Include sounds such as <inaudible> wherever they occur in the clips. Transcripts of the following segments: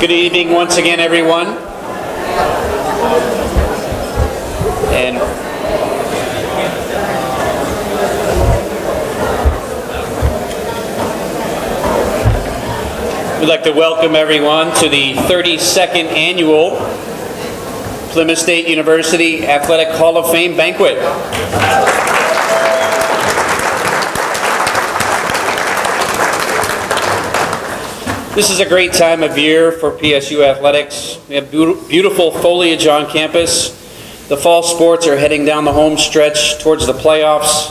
Good evening once again, everyone. And we'd like to welcome everyone to the 32nd annual Plymouth State University Athletic Hall of Fame banquet. This is a great time of year for PSU athletics. We have beautiful foliage on campus. The fall sports are heading down the home stretch towards the playoffs.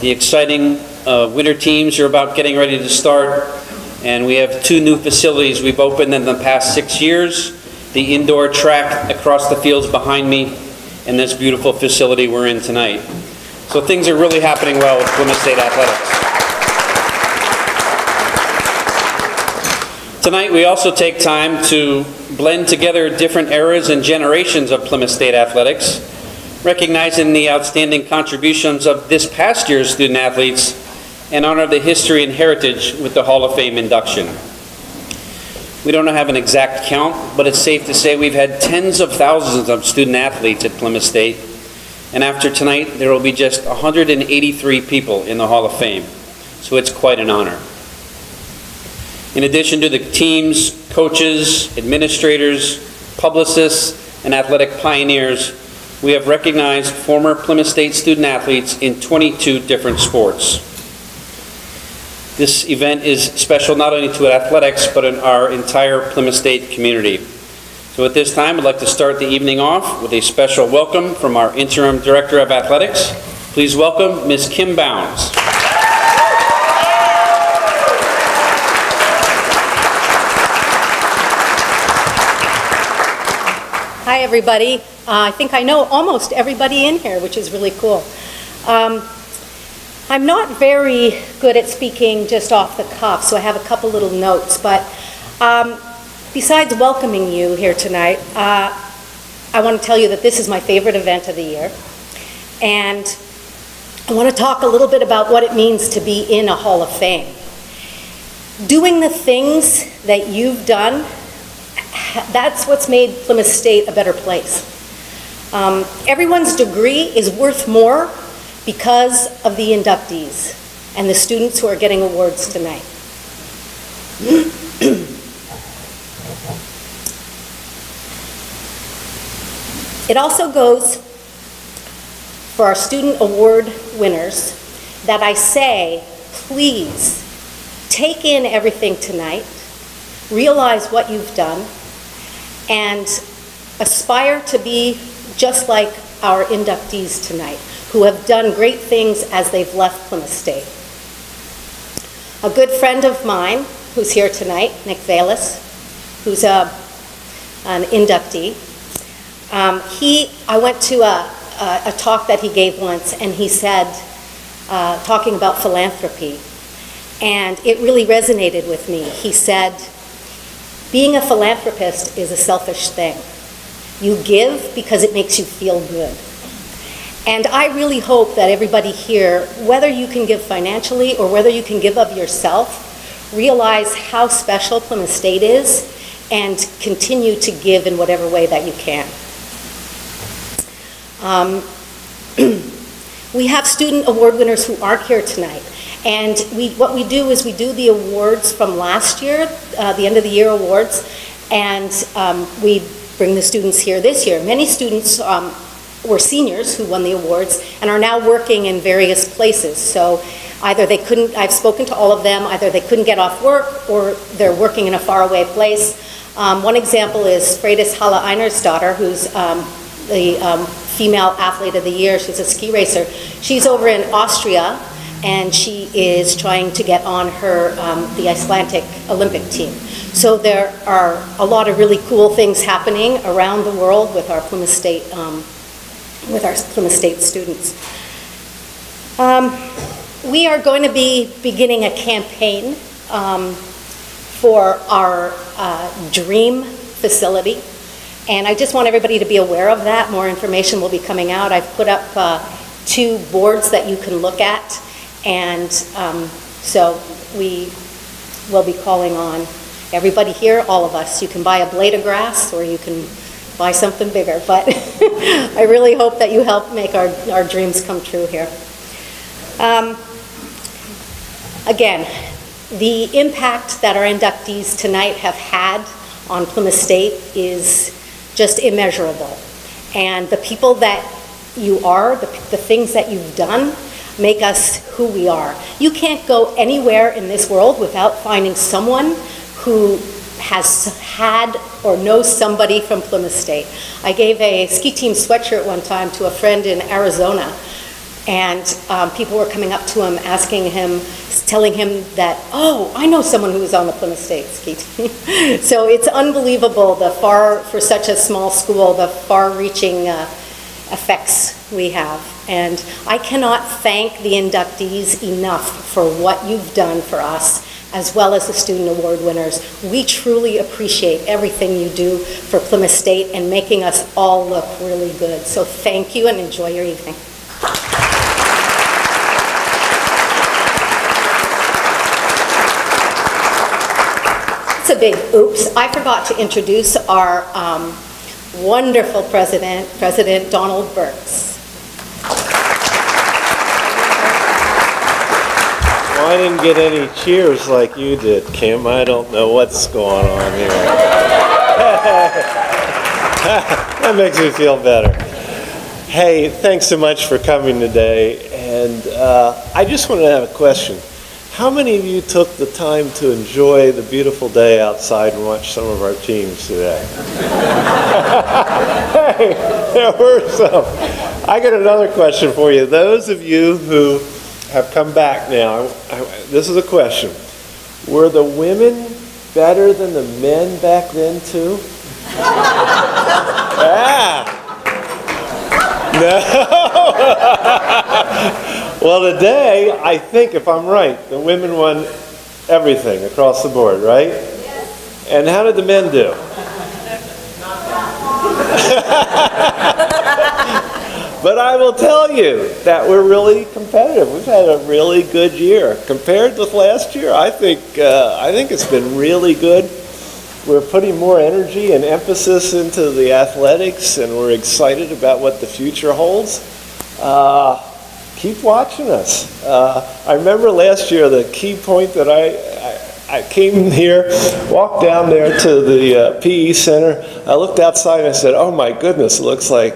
The exciting uh, winter teams are about getting ready to start. And we have two new facilities we've opened in the past six years. The indoor track across the fields behind me and this beautiful facility we're in tonight. So things are really happening well with Plymouth State Athletics. Tonight, we also take time to blend together different eras and generations of Plymouth State athletics, recognizing the outstanding contributions of this past year's student athletes and honor the history and heritage with the Hall of Fame induction. We don't have an exact count, but it's safe to say we've had tens of thousands of student athletes at Plymouth State. And after tonight, there will be just 183 people in the Hall of Fame. So it's quite an honor. In addition to the teams, coaches, administrators, publicists, and athletic pioneers, we have recognized former Plymouth State student athletes in 22 different sports. This event is special not only to athletics, but in our entire Plymouth State community. So at this time, I'd like to start the evening off with a special welcome from our interim director of athletics. Please welcome Ms. Kim Bounds. Hi, everybody. Uh, I think I know almost everybody in here, which is really cool. Um, I'm not very good at speaking just off the cuff, so I have a couple little notes. But um, besides welcoming you here tonight, uh, I want to tell you that this is my favorite event of the year. And I want to talk a little bit about what it means to be in a Hall of Fame. Doing the things that you've done that's what's made Plymouth State a better place. Um, everyone's degree is worth more because of the inductees and the students who are getting awards tonight. it also goes for our student award winners that I say, please take in everything tonight, realize what you've done, and aspire to be just like our inductees tonight, who have done great things as they've left Plymouth State. A good friend of mine who's here tonight, Nick Vailas, who's a, an inductee, um, he, I went to a, a, a, talk that he gave once, and he said, uh, talking about philanthropy, and it really resonated with me. He said, being a philanthropist is a selfish thing. You give because it makes you feel good. And I really hope that everybody here, whether you can give financially or whether you can give of yourself, realize how special Plymouth State is and continue to give in whatever way that you can. Um, <clears throat> we have student award winners who aren't here tonight. And we, what we do is we do the awards from last year, uh, the end of the year awards, and um, we bring the students here this year. Many students um, were seniors who won the awards and are now working in various places. So either they couldn't, I've spoken to all of them, either they couldn't get off work or they're working in a faraway place. Um, one example is Freydis Halla Einarsdottir, who's um, the um, female athlete of the year. She's a ski racer. She's over in Austria and she is trying to get on her um, the Icelandic Olympic team. So there are a lot of really cool things happening around the world with our Plymouth State um, with our Plymouth State students. Um, we are going to be beginning a campaign um, for our uh, dream facility. And I just want everybody to be aware of that. More information will be coming out. I've put up uh, two boards that you can look at and um, so we will be calling on everybody here, all of us. You can buy a blade of grass, or you can buy something bigger, <laughs> but I really hope that you help make our, our dreams come true here. Um, Again, the impact that our inductees tonight have had on Plymouth State is just immeasurable. And the people that you are, the, the things that you've done, make us who we are. You can't go anywhere in this world without finding someone who has had or knows somebody from Plymouth State. I gave a ski team sweatshirt one time to a friend in Arizona, and um, people were coming up to him asking him, telling him that, oh, I know someone who was on the Plymouth State ski team. <laughs> so it's unbelievable the far, for such a small school, the far-reaching uh, effects we have. And I cannot thank the inductees enough for what you've done for us, as well as the student award winners. We truly appreciate everything you do for Plymouth State and making us all look really good. So thank you and enjoy your evening. It's a big oops. I forgot to introduce our um, wonderful president, President Donald Birx. Well, I didn't get any cheers like you did, Kim. I don't know what's going on here. <laughs> that makes me feel better. Hey, thanks so much for coming today. And uh, I just want to have a question. How many of you took the time to enjoy the beautiful day outside and watch some of our teams today? <laughs> hey, there were some. I got another question for you. Those of you who have come back now, I, I, this is a question. Were the women better than the men back then, too? yeah. <laughs> No. <laughs> Well, today, I think, if I'm right, the women won everything across the board, right? Yes. And how did the men do? <laughs> but I will tell you that we're really competitive. We've had a really good year compared with last year. I think uh, I think it's been really good. We're putting more energy and emphasis into the athletics, and we're excited about what the future holds. Uh, keep watching us. Uh, I remember last year the key point that I, I, I came here, walked down there to the uh, PE center. I looked outside and I said, "Oh my goodness, it looks like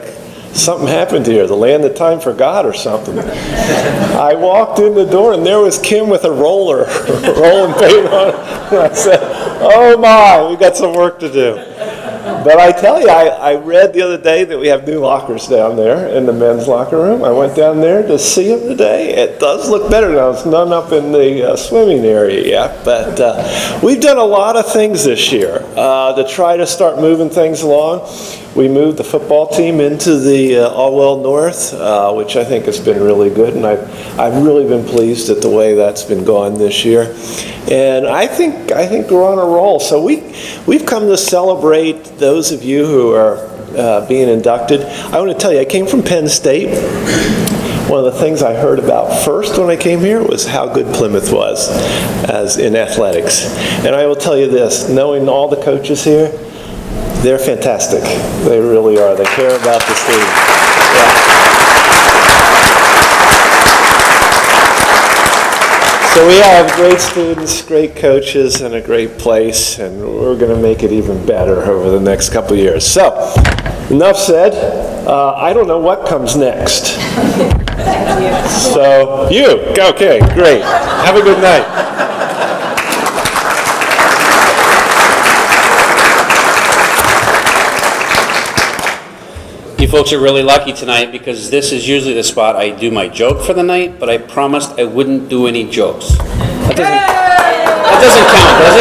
something happened here, the land that time forgot or something. I walked in the door and there was Kim with a roller, <laughs> rolling paint on it. I said, oh my, we got some work to do. But I tell you, I, I read the other day that we have new lockers down there in the men's locker room. I went down there to see them today. It does look better now. It's none up in the uh, swimming area yet. But uh, we've done a lot of things this year uh, to try to start moving things along. We moved the football team into the uh, Allwell North, uh, which I think has been really good, and I've, I've really been pleased at the way that's been going this year. And I think I think we're on a roll. So we we've come to celebrate those of you who are uh, being inducted. I want to tell you, I came from Penn State. One of the things I heard about first when I came here was how good Plymouth was as in athletics. And I will tell you this, knowing all the coaches here, they're fantastic. They really are. They care about the team. Yeah. So we have great students, great coaches, and a great place, and we're going to make it even better over the next couple years. So, enough said. Uh, I don't know what comes next. <laughs> so, you. Okay, great. Have a good night. You folks are really lucky tonight because this is usually the spot I do my joke for the night, but I promised I wouldn't do any jokes. That doesn't, that doesn't count, does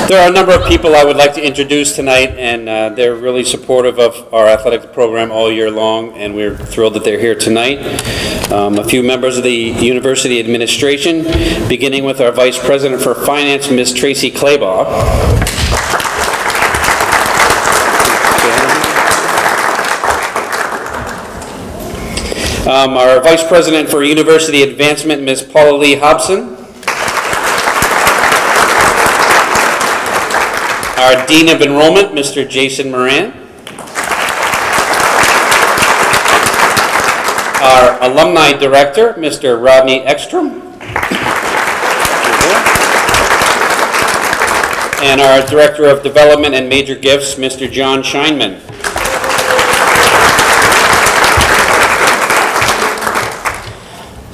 it? There are a number of people I would like to introduce tonight, and uh, they're really supportive of our athletic program all year long, and we're thrilled that they're here tonight. Um, a few members of the university administration, beginning with our Vice President for Finance, Ms. Tracy Claybaugh. Um, our Vice President for University Advancement, Ms. Paula Lee Hobson. Our Dean of Enrollment, Mr. Jason Moran. Our Alumni Director, Mr. Rodney Ekstrom. And our Director of Development and Major Gifts, Mr. John Scheinman.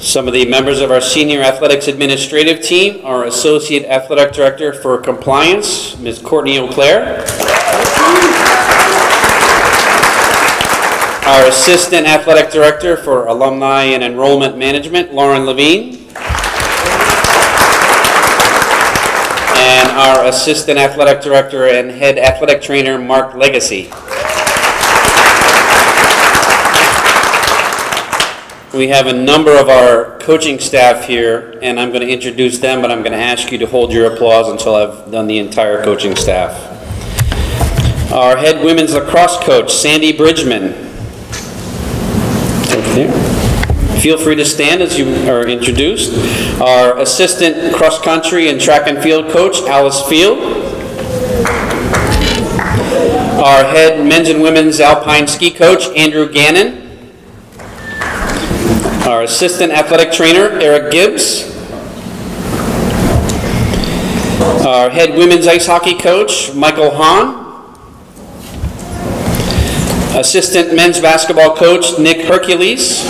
Some of the members of our Senior Athletics Administrative Team, our Associate Athletic Director for Compliance, Ms. Courtney O'Clair. Our Assistant Athletic Director for Alumni and Enrollment Management, Lauren Levine. And our Assistant Athletic Director and Head Athletic Trainer, Mark Legacy. We have a number of our coaching staff here, and I'm going to introduce them, but I'm going to ask you to hold your applause until I've done the entire coaching staff. Our head women's lacrosse coach, Sandy Bridgman. Feel free to stand as you are introduced. Our assistant cross-country and track and field coach, Alice Field. Our head men's and women's alpine ski coach, Andrew Gannon. Our assistant athletic trainer, Eric Gibbs. Our head women's ice hockey coach, Michael Hahn. Assistant men's basketball coach, Nick Hercules.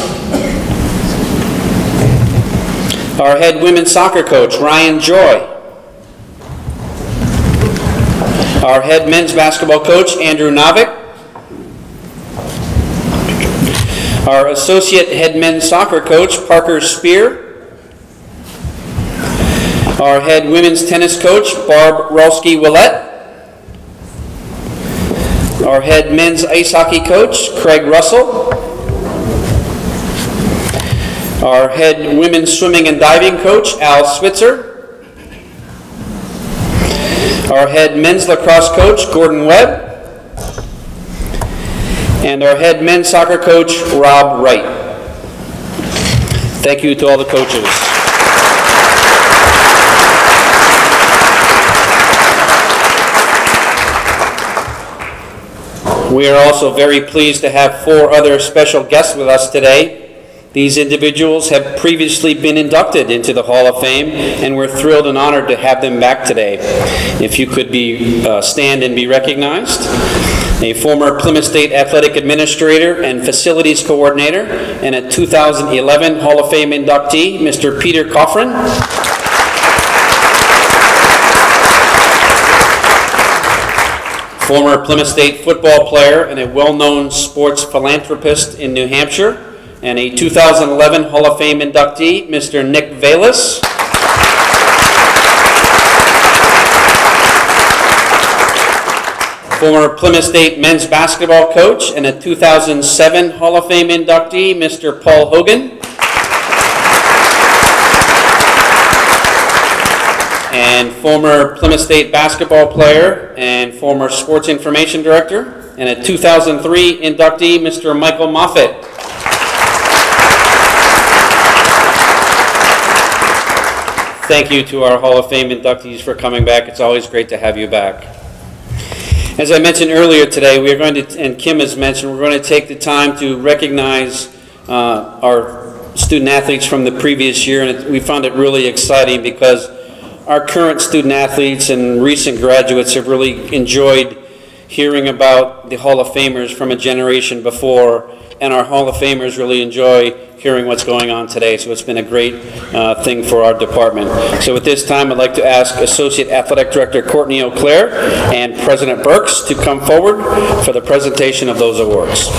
Our head women's soccer coach, Ryan Joy. Our head men's basketball coach, Andrew Novick. Our associate head men's soccer coach, Parker Spear. Our head women's tennis coach, Barb Rolski Willett. Our head men's ice hockey coach, Craig Russell. Our head women's swimming and diving coach, Al Switzer. Our head men's lacrosse coach, Gordon Webb and our head men's soccer coach, Rob Wright. Thank you to all the coaches. We are also very pleased to have four other special guests with us today. These individuals have previously been inducted into the Hall of Fame, and we're thrilled and honored to have them back today. If you could be uh, stand and be recognized a former Plymouth State Athletic Administrator and Facilities Coordinator, and a 2011 Hall of Fame inductee, Mr. Peter Coffrin. Former Plymouth State football player and a well-known sports philanthropist in New Hampshire, and a 2011 Hall of Fame inductee, Mr. Nick Vailas. Former Plymouth State men's basketball coach and a 2007 Hall of Fame inductee, Mr. Paul Hogan. And former Plymouth State basketball player and former sports information director, and a 2003 inductee, Mr. Michael Moffett. Thank you to our Hall of Fame inductees for coming back. It's always great to have you back. As I mentioned earlier today, we are going to, and Kim has mentioned, we're going to take the time to recognize uh, our student athletes from the previous year, and it, we found it really exciting because our current student athletes and recent graduates have really enjoyed hearing about the Hall of Famers from a generation before, and our Hall of Famers really enjoy hearing what's going on today. So it's been a great uh, thing for our department. So at this time, I'd like to ask Associate Athletic Director Courtney O'Clair and President Birx to come forward for the presentation of those awards.